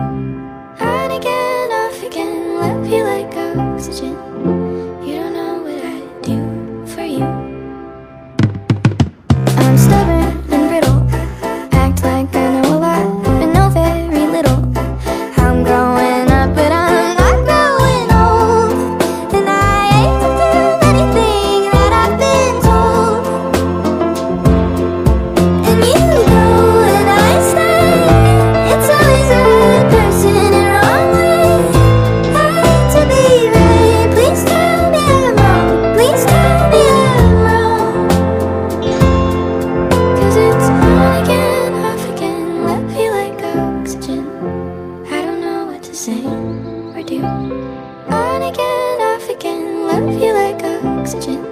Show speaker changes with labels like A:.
A: thank you. say or do. On again, off again, love you like oxygen.